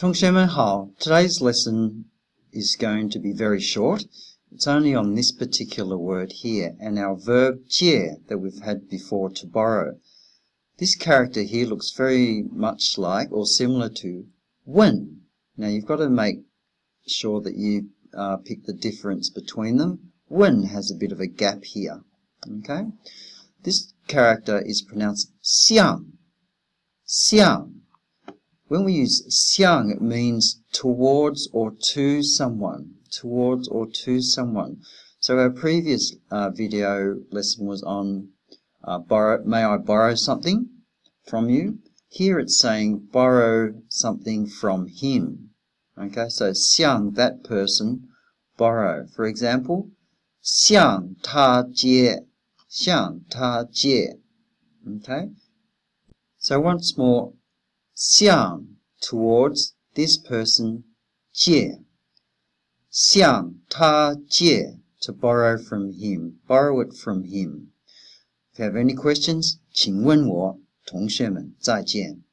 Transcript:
Tongsheng today's lesson is going to be very short. It's only on this particular word here and our verb jie that we've had before to borrow. This character here looks very much like or similar to wen. Now you've got to make sure that you uh, pick the difference between them. Wen has a bit of a gap here. Okay? This character is pronounced xiang. Xiang. When we use 像, it means towards or to someone. Towards or to someone. So our previous uh, video lesson was on uh, borrow. May I borrow something from you? Here it's saying borrow something from him. Okay, so 向 that person borrow. For example, 向他借,向他借. Okay, so once more, 向 towards this person 借向他借 to borrow from him borrow it from him if you have any questions 请问我同学们再见